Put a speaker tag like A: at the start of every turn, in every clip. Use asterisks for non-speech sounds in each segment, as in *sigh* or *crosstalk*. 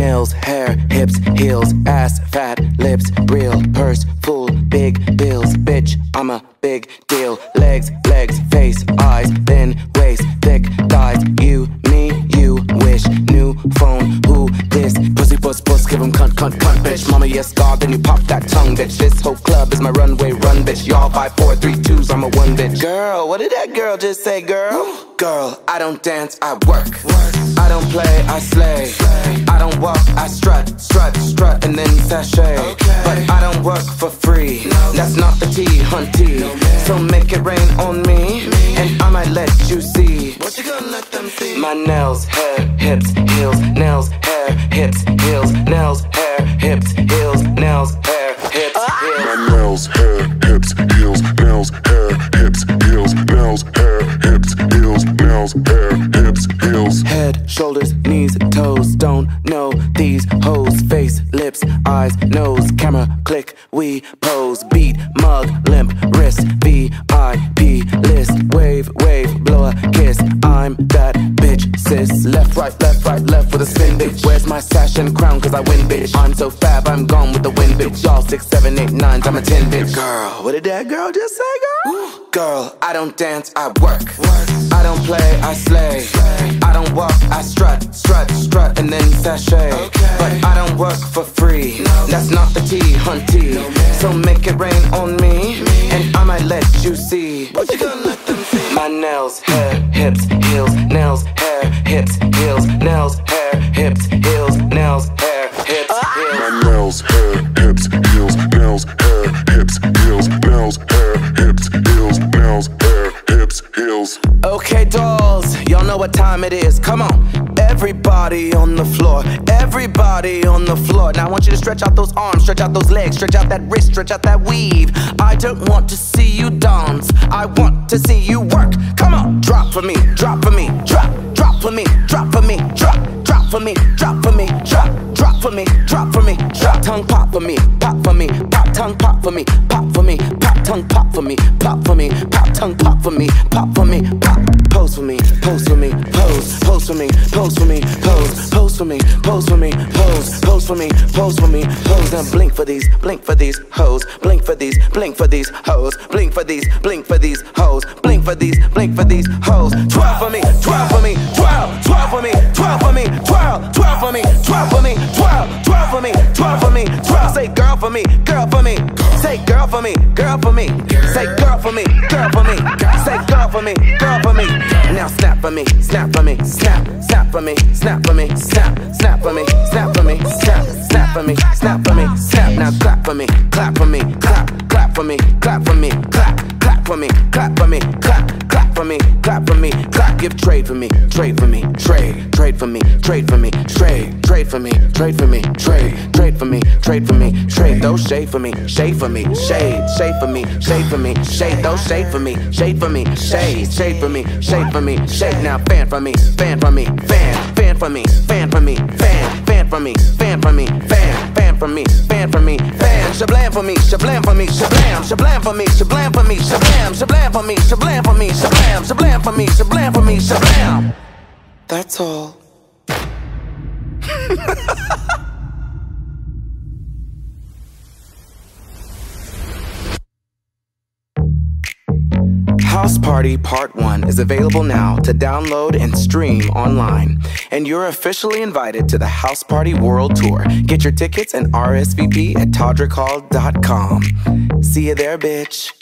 A: nails, hair, hips, heels, ass, fat, lips, real, purse, full, big bills, bitch, I'm a big deal. Legs, legs, face, eyes, thin cunt, cunt, bitch. Mama, yes, God, then you pop that tongue, bitch. This whole club is my runway, run, bitch. Y'all five, four, three, twos, I'm a one, bitch. Girl, what did that girl just say, girl? Girl, I don't dance, I work. I don't play, I slay. I don't walk, I strut, strut, strut, and then sashay. But I don't work for free. That's not the tea, hunty. So make it rain on me, and I might let you see. What you gonna let them see? My nails, hair, hips, heels, nails, hair, hips, heels, nails, hair, hips, heels, nails, hair, hips, ah! heels.
B: My nails, hair, hips, heels, nails, hair, hips, heels, nails, hair, hips, heels, nails, hair, hips, heels.
A: Head, shoulders, knees, toes, don't know these hoes. Face, lips, eyes, nose, camera, click, we pose. Beat, mug, limp, wrist, VIP list. Wave, wave, blow a kiss. I'm that bitch, sis. Left, right, left, right, left with a spin, bitch. Where's my sash and crown? Cause I win, bitch. I'm so fab, I'm gone with the wind, bitch. Y'all six, seven, eight, nines, I'm a ten, bitch. Girl, what did that girl just say, girl? Girl, I don't dance, I work. I don't play, I slay. I don't walk, I strut, strut, strut, and then sashay. But I don't work for free. That's not the tea, hunty. So make it rain on me, and I might let you see. What you gonna let them? My nails, hair, hips, heels, nails, hair, hips, heels, nails, hair, hips, heels, nails, hair, hips, heels.
B: My nails, hair, hips, heels, nails, hair, hips, heels, nails, hair, hips, heels,
A: Okay, dolls, y'all know what time it is. Come on. Everybody on the floor, everybody on the floor. Now I want you to stretch out those arms, stretch out those legs, stretch out that wrist, stretch out that weave. I don't want to see you dance, I want to see you work. Come on, drop for me, drop for me, drop, drop for me, drop for me, drop, drop for me, drop for me, drop, drop for me, drop for me, drop tongue pop for me, pop for me, pop tongue pop for me, pop for me, pop tongue pop for me, pop for me, pop tongue pop for me, pop for me, pop. Pose for me, pose for me, pose, pose for me, pose for me, pose, pose for me, pose for me, pose, pose for me, pose for me, pose. Now blink for these, blink for these hoes, blink for these, blink for these hoes, blink for these, blink for these hoes, blink for these, blink for these hoes. Twelve for me, twelve for me, twelve, twelve for me, twelve for me, twelve, twelve for me, twelve for me, twelve, twelve for me, twelve for me, twelve. Say girl for me, girl for me, say girl for me, girl for me, say girl for me, girl for me, say girl for me, girl for me. Now snap for me, snap for me, snap, snap for me, snap for me, snap, snap for me, snap for me, snap, snap for me, snap for me, snap. Now clap for me, clap for me, clap, clap for me, clap for me, clap for me, clap for me, clap, clap for me, clap for me, clap. Give trade for me, trade for me, trade, trade for me, trade for me, trade, trade for me, trade for me, trade, trade for me, trade for me, trade. Those shade for me, shade for me, shade, shade for me, shade for me, shade. Those shade for me, shade for me, shade, shade for me, shade for me, shade. Now fan for me, fan for me, fan, fan for me, fan for me, fan, fan for me, fan for me, fan, fan for me, fan for me, fan. Shablam for me, shablam for me, shablam, shablam for me, shablam for me, shablam, shablam for me, shablam for me, shablam, shablam for me, shablam for me, shablam. That's all. House Party Part 1 is available now to download and stream online. And you're officially invited to the House Party World Tour. Get your tickets and RSVP at todrickhall.com. See you there, bitch.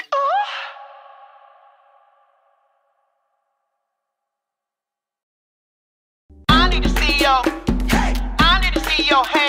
C: I need to see your. I need to see your hands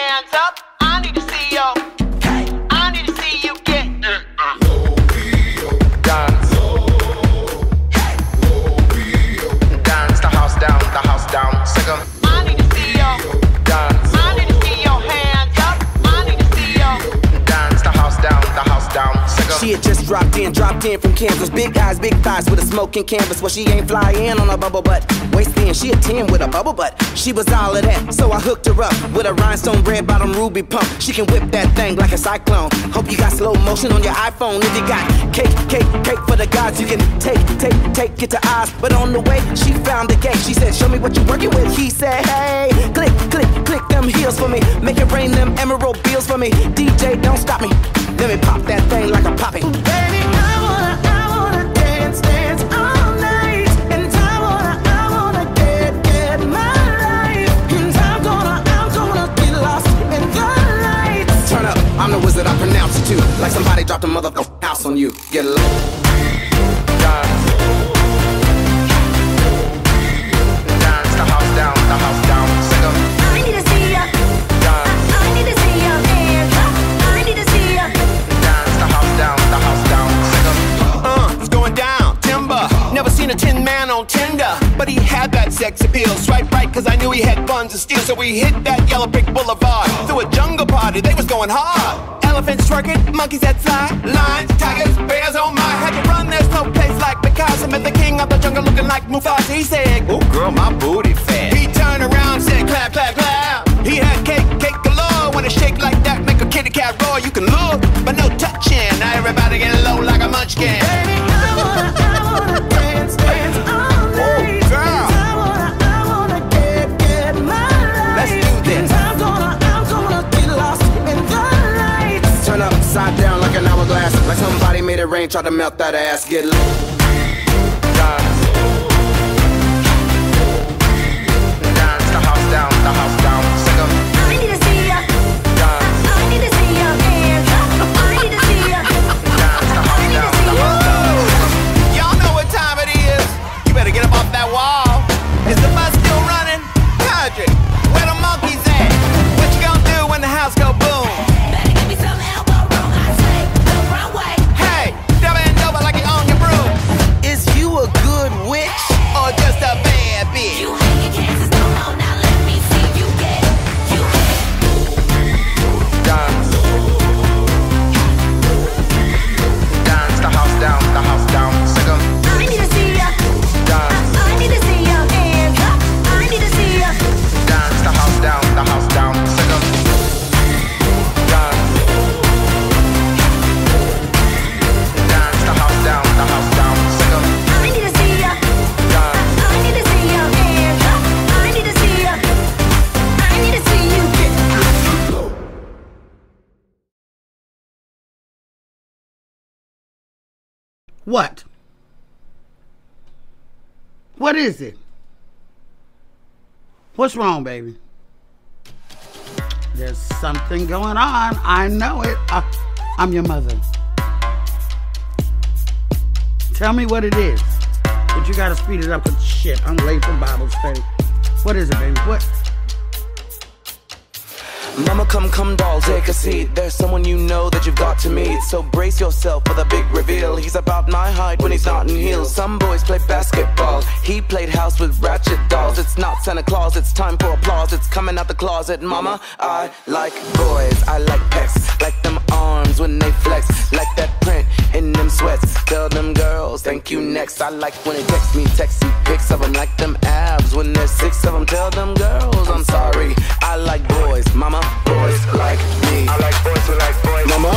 C: up.
A: In, dropped in from Kansas, big eyes, big thighs with a smoking canvas. Well, she ain't fly in on a bubble butt. Waist thin, she a 10 with a bubble butt. She was all of that, so I hooked her up with a rhinestone red bottom ruby pump. She can whip that thing like a cyclone. Hope you got slow motion on your iPhone. If you got cake, cake, cake for the gods, you can take, take, take it to Oz. But on the way, she found the gate. She said, Show me what you working with. He said, Hey, click, click, click them heels for me. Make it rain them emerald bills for me. DJ, don't stop me. Let me pop that thing like a poppy. Like somebody dropped a motherfucking house on you. Get low. Dance. Dance the house down, the house down.
D: Seen a tin man on Tinder, but he had that sex appeal. Swipe right, cause I knew he had funds to steel. So we hit that yellow brick boulevard. Through a jungle party, they was going hard. Elephants twerking, monkeys that fly, lions, tigers, bears, oh my. Had to run, there's no place like Picasso. Met the king of the jungle looking like Mufasa. He said, Oh girl, my booty fat. He turned around, said, Clap, clap, clap. He had cake, cake galore. When it shake like that, make a kitty cat roar. You can look, but no touching. Now everybody get low like a munchkin.
E: Baby, I wanna
A: rain, tried to melt that ass. Get low.
D: What? What
A: is
F: it? What's wrong, baby? There's something going on. I know it. Uh, I'm your mother. Tell me what it is. But you gotta speed it up because shit, I'm late for Bible study. What is it, baby? What?
A: Mama, come, come, doll, take a seat. There's someone you know that you've got to meet. So brace yourself for the big reveal. He's about my height when he's not in heels. Some boys play basketball. He played house with ratchet dolls. It's not Santa Claus, it's time for applause. It's coming out the closet, mama. I like boys, I like pecs. Like them when they flex. Like that print in them sweats. Tell them girls, thank you next. I like when they text me, text me pics of them. Like them abs when there's six of them. Tell them girls, I'm sorry. I like boys, mama. Boys like me.
B: I like boys who like boys.
A: Mama,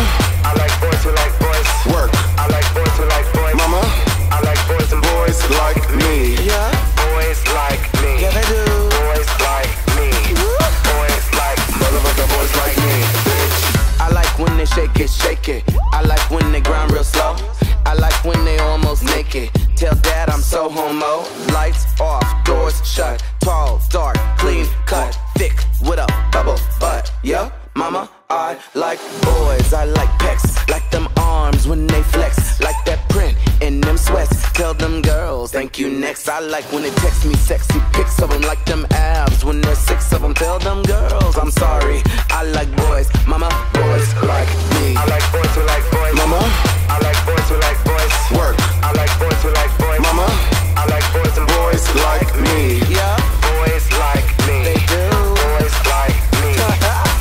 B: I like boys who like boys.
A: work.
B: I like boys who like boys.
A: Mama,
B: I like boys and boys like me.
A: yeah,
B: Boys like me.
A: yeah they do. Shake it, shake it. I like when they grind real slow. I like when they almost naked. Tell dad I'm so homo. Lights off, doors shut. Tall, dark, clean cut, thick with a bubble butt. Yeah, mama, I like boys. I like pecs, like them arms when they flex, like that print in them sweats. Tell them girls, thank you next. I like when they text me sexy pics of them, like them abs when there's six of them. Tell them girls, I'm sorry. I like boys, mama, boys like me.
B: I like boys who like boys.
A: Mama,
B: I like boys who like boys.
A: work.
B: I like boys who like boys.
A: Mama,
B: I like boys and boys like me.
A: yeah,
B: Boys like me.
A: they do.
B: Boys like me.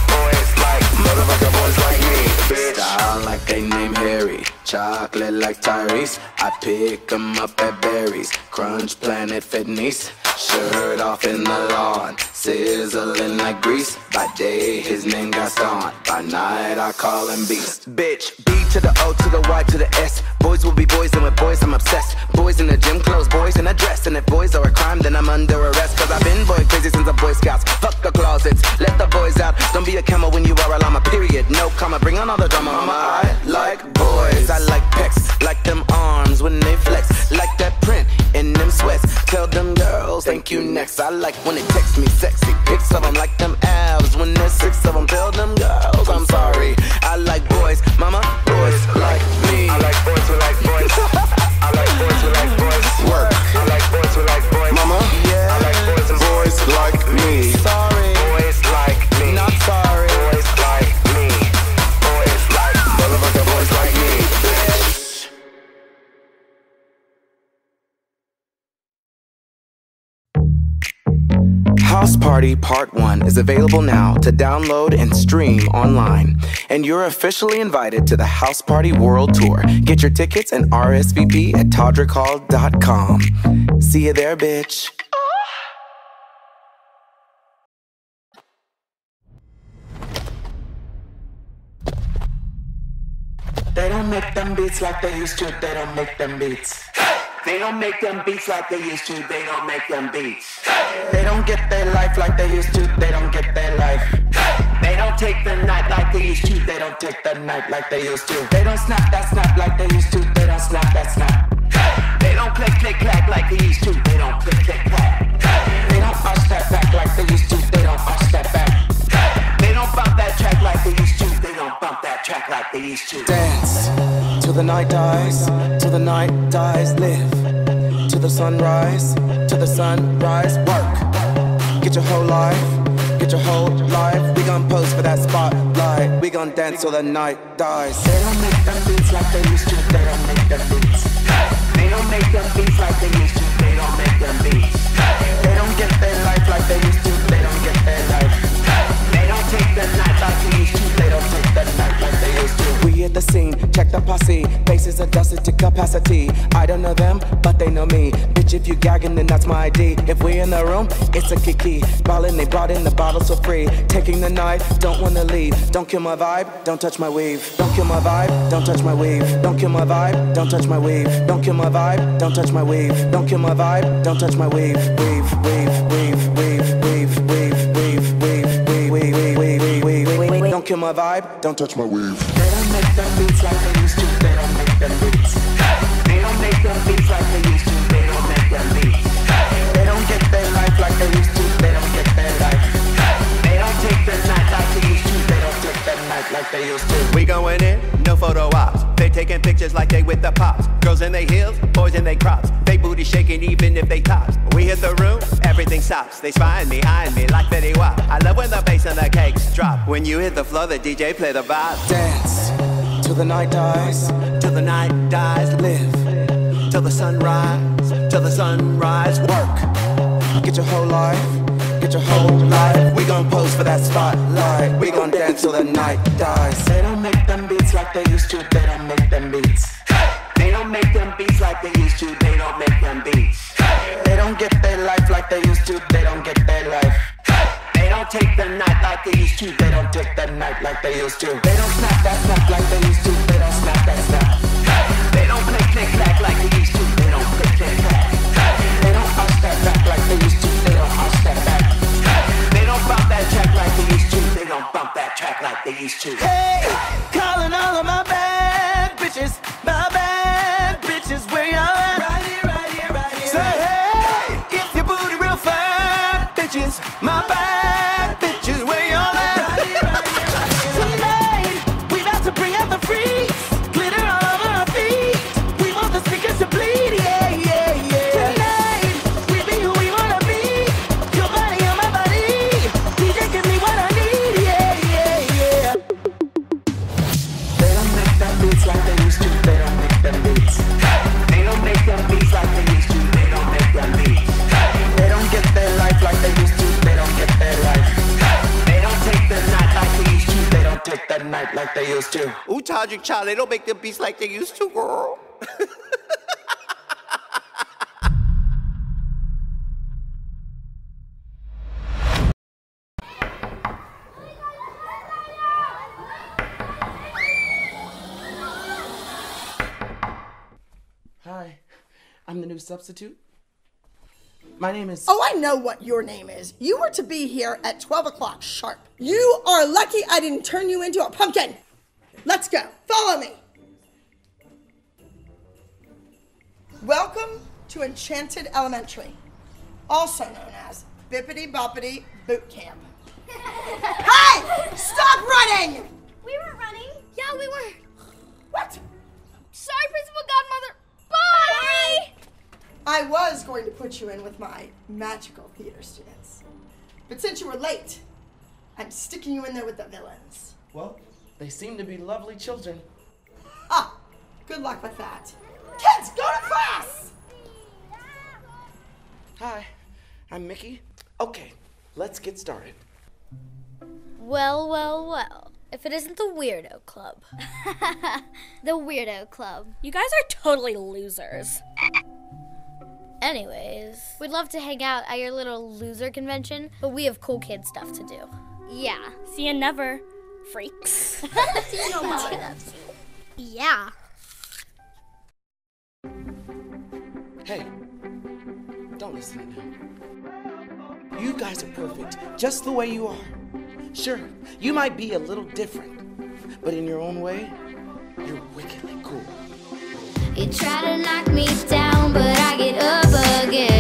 B: Boys like motherfucker boys like me. Bitch.
A: Style like they name Harry. Chocolate like Tyree. Denise. I pick 'em up at Barry's, Crunch Planet Fitness. Shirt off in the lawn, sizzling like grease. By day, his name got Gaston. By night, I call him Beast. Bitch, B to the O to the Y to the S. Boys will be boys, and with boys, I'm obsessed. Boys in the gym clothes, boys in a dress. And if boys are a crime, then I'm under arrest. Cause I've been boy crazy since the Boy Scouts. Fuck the closets, let the boys out. Don't be a camel when you are a llama, period. No comma, bring on all the drama, mama. I like boys, I like pecs, like them arms when they flex. Like that print in them sweats. Tell them girls, thank you next. I like when they text me sexy pics of Party Part 1 is available now to download and stream online. And you're officially invited to the House Party World Tour. Get your tickets and RSVP at todrickhall.com. See you there, bitch. They don't make them beats like they used to. They don't make them beats. They don't make them beats like they used to. They don't make them beats. They don't get their life like they used to. They don't get their life. They don't take the night like they used to. They don't take the night like they used to. They don't snap that snap like they used to. They don't snap that snap. Dance till the night dies. They don't make them beats like they used to. They don't make them beats. They don't make them beats like they used to. At the scene, check the posse. Faces adjusted to capacity. I don't know them, but they know me. Bitch, if you gagging, then that's my ID. If we in the room, it's a kiki. Ballin', they brought in the bottles for free. Taking the night, don't wanna leave. Don't kill my vibe, don't touch my weave. Don't kill my vibe, don't touch my weave. Don't kill my vibe, don't touch my weave. Don't kill my vibe, don't touch my weave. Don't kill my vibe, don't touch my weave. Weave, weave, Don't kill my vibe, don't touch my weave. They don't make them beats like they used to. They don't make them beats. They don't make them beats like they used to. They don't make them beats. They don't get their life like they used to. They don't get their life. They don't take the night like they used to. They don't take the night like they used to.
D: We going in, no photo ops. They taking pictures like they with the pops. Girls in their heels, boys in their crops. They booty shaking even if they tops. We hit the room, everything stops. They spying me, eyeing me like Fetty Wap. I love when the bass and the cakes drop. When you hit the floor, the DJ play the vibe.
A: Dance till the night dies.
D: Till the night dies,
A: Live
D: till the sunrise, till the sunrise.
A: work. Get your whole life, get your whole life. We gon' pose for that spotlight. We gon' dance till the night dies. They don't make them beats like they used to. They don't make them beats.
D: They don't make them beats like they used to. They don't make them beats.
A: They don't get their life like they used to. They don't get their life.
D: They don't take the night like they used to.
A: They don't take the night like they used to. They don't snap that snap like they used to. They don't snap that snap.
D: They don't click click clack like they used to. They don't click click clack.
A: child. They don't
D: make them beats like they used to, girl.
A: Hi, I'm the new substitute. My name is.
G: Oh, I know what your name is. You were to be here at 12 o'clock sharp. You are lucky I didn't turn you into a pumpkin. Let's go. Follow me. Welcome to Enchanted Elementary, also known as Bippity Boppity Boot Camp. *laughs* hey! Stop running!
H: We weren't running. Yeah, we were.
G: What?
H: Sorry, Principal Godmother. Bye.
G: I was going to put you in with my magical theater students. But since you were late, I'm sticking you in there with the villains.
A: Well, they seem to be lovely children.
G: Ah, good luck with that. Kids, go to class!
A: Hi, I'm Mickey. Okay, let's get started.
H: Well, well, well. If it isn't the Weirdo Club. *laughs* the Weirdo Club.
I: You guys are totally losers.
H: Anyways, we'd love to hang out at your little loser convention, but we have cool kid stuff to do. Yeah.
I: See you never, freaks. *laughs* *laughs*
H: Yeah.
A: Hey, don't listen to them. You guys are perfect, just the way you are. Sure, you might be a little different, but in your own way, you're wickedly cool.
H: You try to knock me down, but I get up again.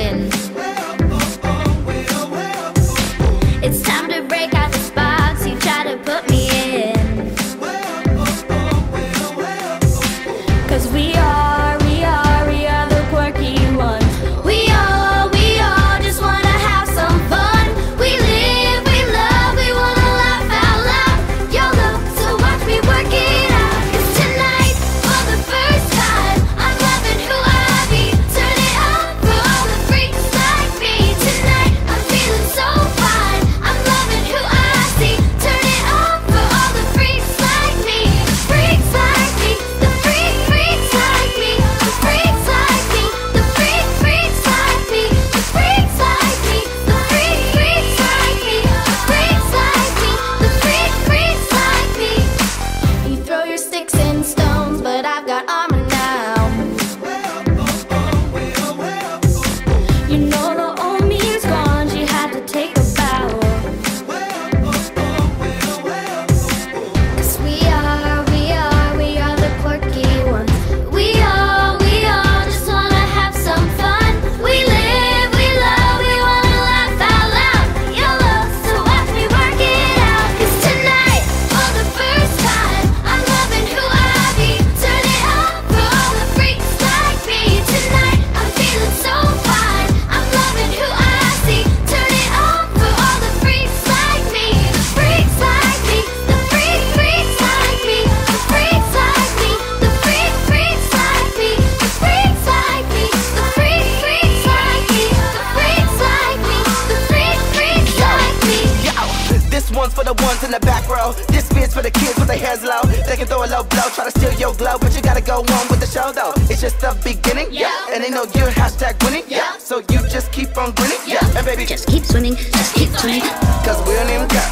A: Back row. This fits for the kids with their heads low. They can throw a low blow, try to steal your glow, but you gotta go on with the show though. It's just the beginning, yeah. And they know you're hashtag winning, yeah. So you just keep on grinning, yeah. And baby,
H: Just keep swimming, just keep swimming.
A: cause we don't even care.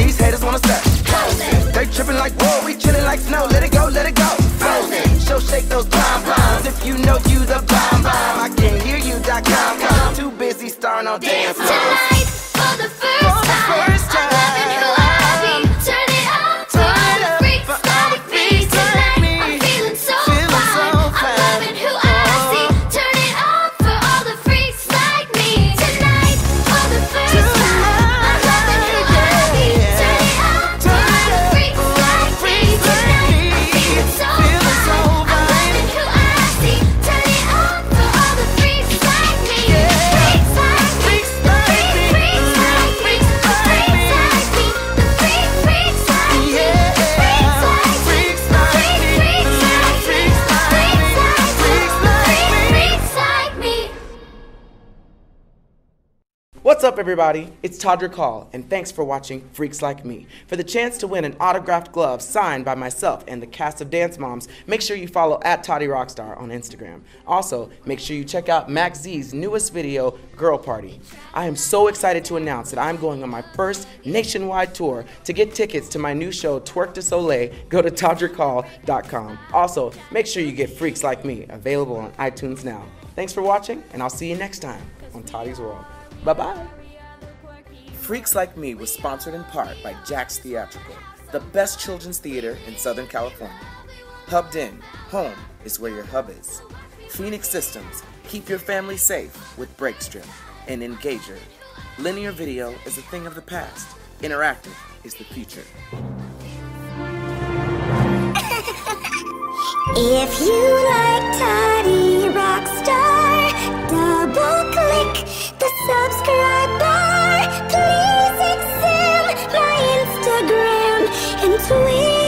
A: These haters wanna step. They tripping like whoa, we chilling like snow. Let it go, let it go. Frozen. So shake those bomb bombs if you know you the bomb bomb. I can hear you. Dot com com. Too busy starring on dance.
H: Tonight,
A: What's up, everybody? It's Todrick Hall, and thanks for watching Freaks Like Me. For the chance to win an autographed glove signed by myself and the cast of Dance Moms, make sure you follow at Toddy Rockstar on Instagram. Also, make sure you check out Max Z's newest video, Girl Party. I am so excited to announce that I'm going on my first nationwide tour. To get tickets to my new show, Twerk du Soleil, go to todrickhall.com. Also, make sure you get Freaks Like Me, available on iTunes now. Thanks for watching, and I'll see you next time on Toddy's World. Bye bye. Freaks Like Me was sponsored in part by Jack's Theatrical, the best children's theater in Southern California. Hubbed in, home is where your hub is. Phoenix Systems, keep your family safe with Breakstrip and Engager. Linear video is a thing of the past, interactive is the future.
H: if you like Toddy Rock, star. Double click the subscribe bar. Please exam my Instagram and Twitter.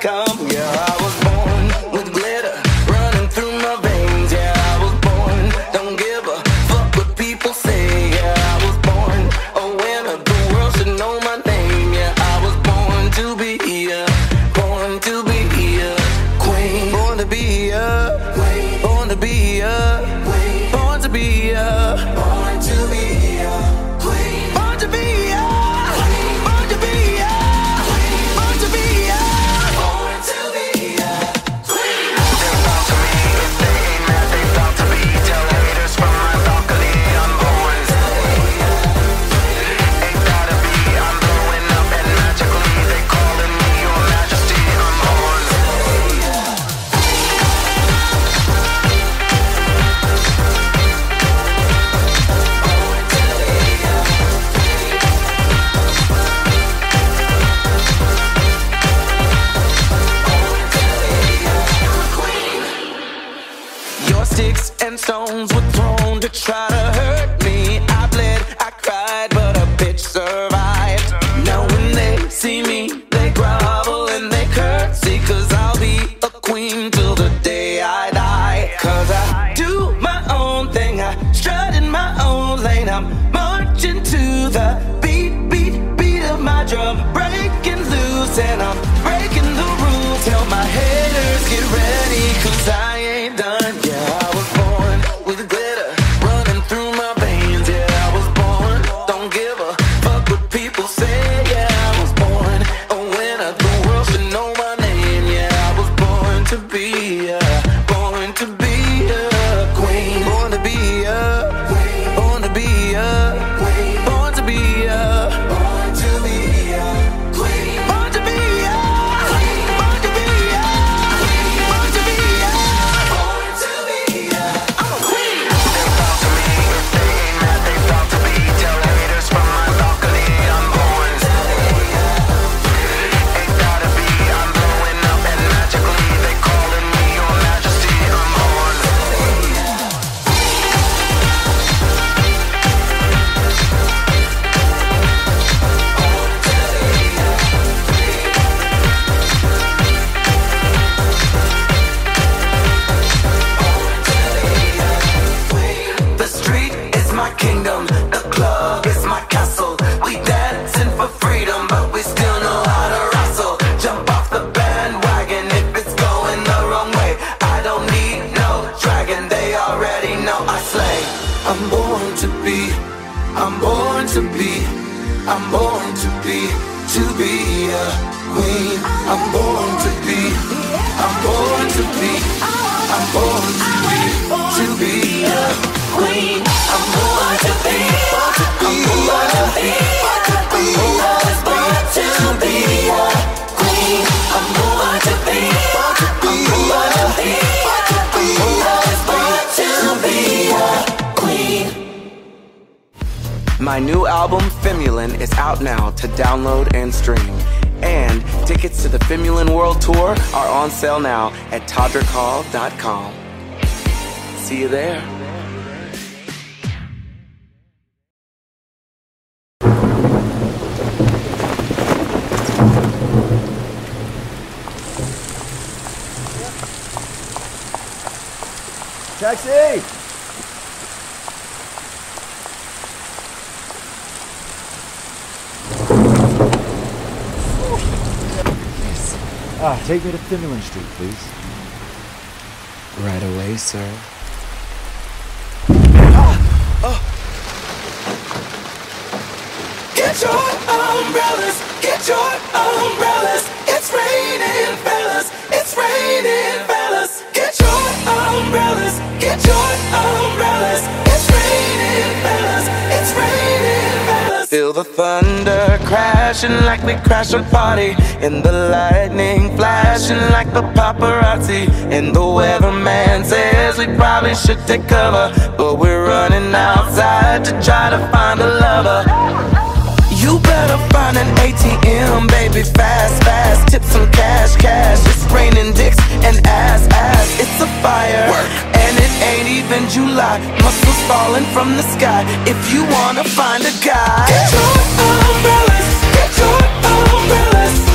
H: come.
A: songs with My new album, Femuline, is out now to download and stream. And tickets to the Femuline World Tour are on sale now at todrickhall.com. See you there.
J: Taxi! Ah, take me to Femuline Street, please.
A: Right away, sir.
E: Get your umbrellas, get your umbrellas. It's raining, fellas. It's raining, fellas. Get your umbrellas, get your umbrellas. It's raining, fellas.
A: Feel the thunder crashing like we crash a party. And the lightning flashing like the paparazzi. And the weatherman says we probably should take cover. But we're running outside to try to find a lover. You better find an ATM, baby, fast, fast. Tip some cash, cash. It's raining dicks and ass, ass. It's a fire, and it ain't even July. Muscles falling from the sky. If you wanna find a guy,
E: Get your umbrellas, get your umbrellas.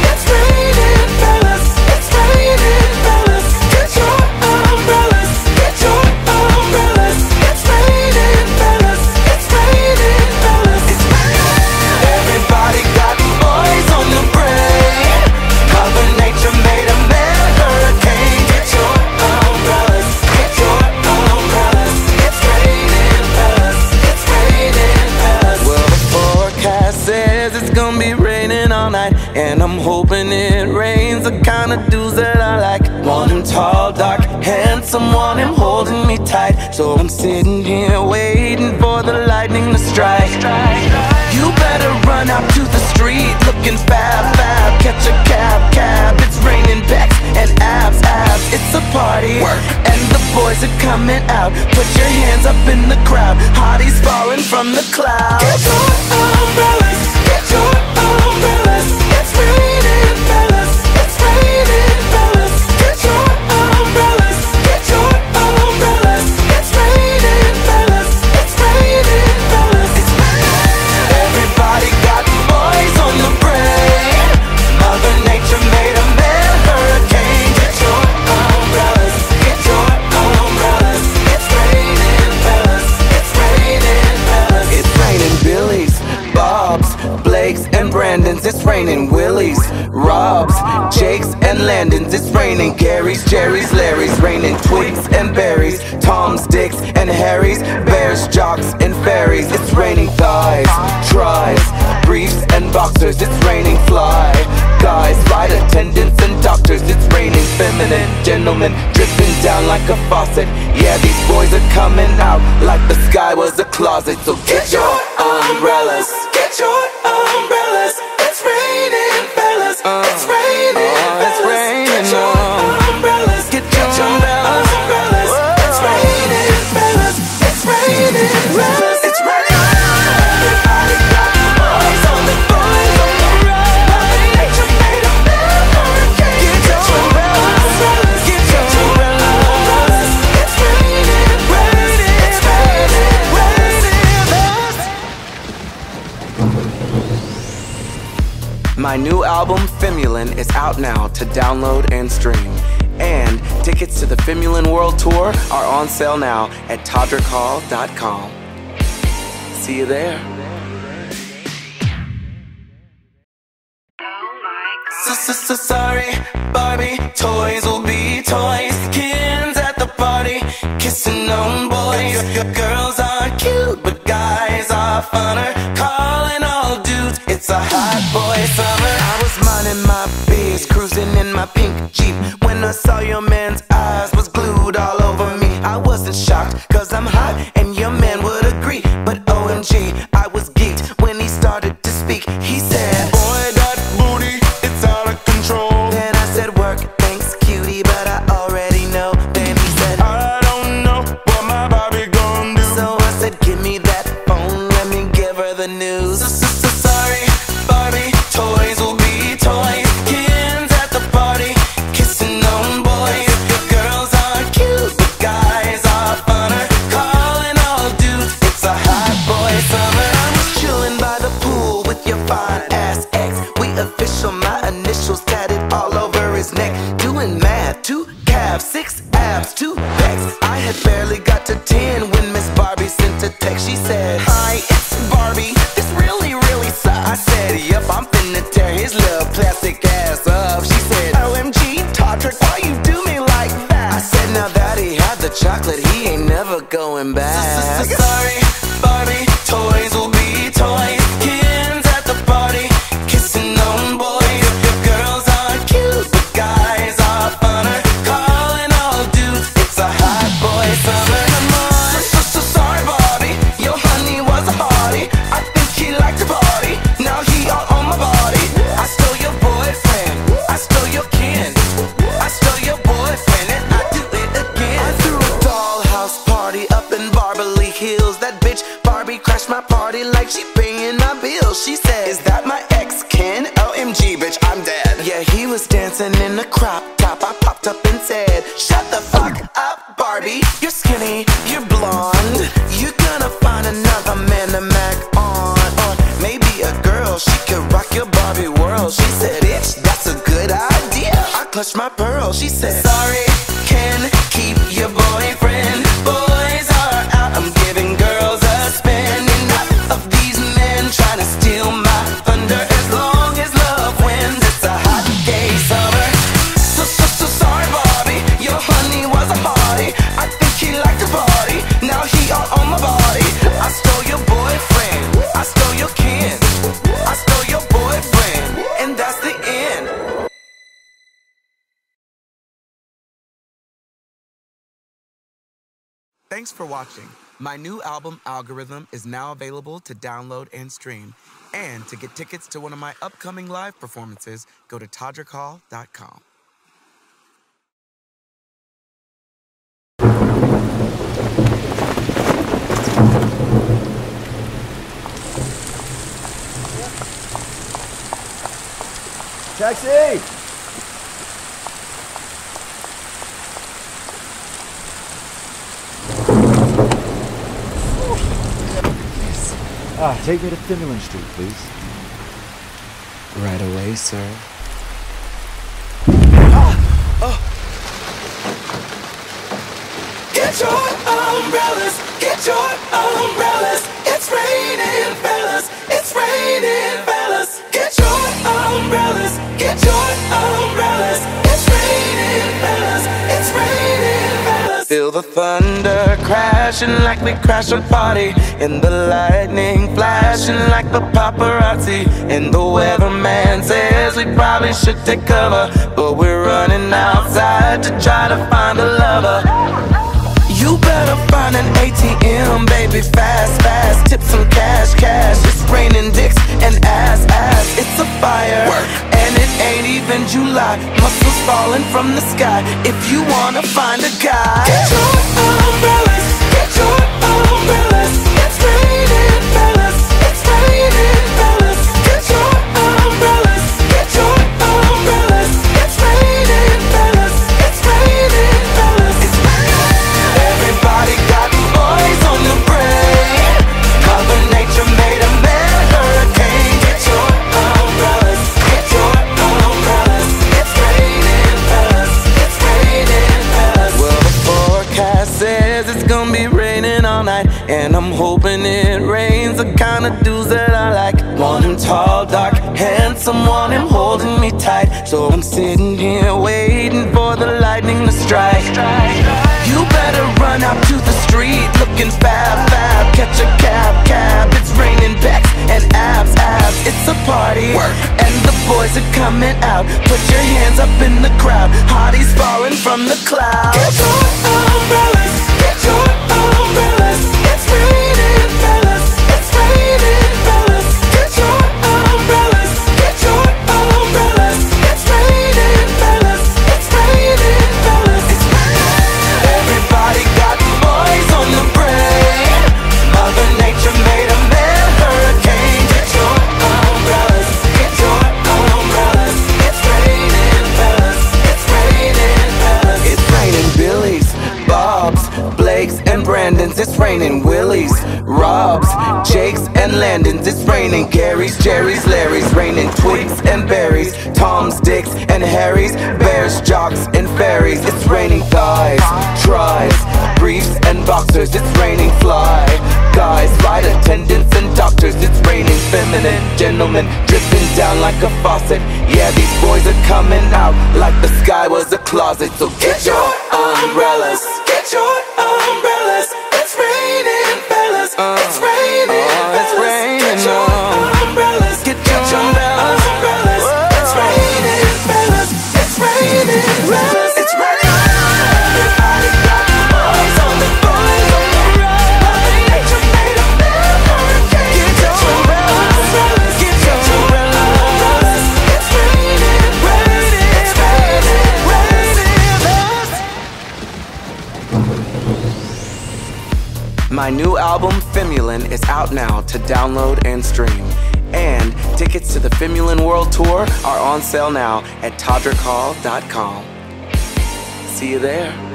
A: Kind of dudes that I like. Want him tall, dark, handsome, want him holding me tight. So I'm sitting here waiting for the lightning to strike. You better run out to the street looking fab, fab. Catch a cab, cab. It's raining backs and abs, abs. It's a party, and the boys are coming out. Put your hands up in the crowd. Hotties falling from the clouds. Faucet. Yeah, these boys are coming out like the sky was a closet. So get your umbrellas,
E: Get your umbrellas. It's raining, fellas. It's raining,
A: new album, Femuline, is out now to download and stream. And tickets to the Femuline World Tour are on sale now at todrickhall.com. See you there. So, so, so sorry, Barbie. Toys will be toys. Kids at the party, kissing on boys. Girls are cute, but guys are funner. Calling all dudes, it's a hot boy summer. I was minding my biz, cruising in my pink Jeep. When I saw your man's eyes was glued all over me. I wasn't shocked, cause I'm hot Thanks for watching. My new album, Algorithm, is now available to download and stream. And to get tickets to one of my upcoming live performances, go to todrickhall.com.
J: Taxi! Ah, take me to Finland Street, please.
A: Right away, sir.
E: Ah! Ah! Get your umbrellas! Get your umbrellas! It's raining, fellas!
A: the thunder crashing like we crash a party, and the lightning flashing like the paparazzi, and the weatherman says we probably should take cover, but we're running outside to try to find a lover. You better find an ATM, baby, fast, fast. Tip some cash, cash. It's raining dicks and ass, ass. It's a fire Work. And it ain't even July. Muscles falling from the sky. If you wanna find a guy
E: Get your umbrellas Get your umbrellas.
A: says it's gonna be raining all night And I'm hoping it rains the kind of dudes that I like. Want him tall, dark, handsome, want him holding me tight. So I'm sitting here waiting for the lightning to strike. You better run out to the street looking fab, fab. Catch a cab, cab, it's raining back and abs, abs. It's a party, Work. and the boys are coming out. Put your hands up in the crowd. Hotties falling from the clouds.
E: Get your umbrellas. Get your umbrellas.
A: Jerry's, Larry's, raining twigs and berries. Tom's, Dicks, and Harry's, bears, jocks, and fairies. It's raining thighs, tries, briefs, and boxers. It's raining fly guys, flight attendants, and doctors. It's raining feminine gentlemen dripping down like a faucet. Yeah, these boys are coming out like the sky was a closet. So get your umbrellas, get your umbrellas. Album, Femuline, is out now to download and stream. And tickets to the Femuline World Tour are on sale now at todrickhall.com. See you there.